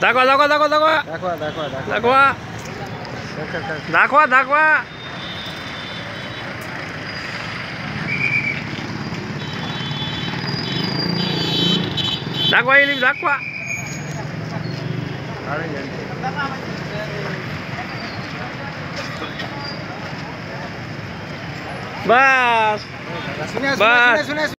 Dakwa, dakwa, dakwa, dakwa. Dakwa, dakwa, dakwa. Dakwa. Dakwa, dakwa. Dakwa ini, dakwa. Bas.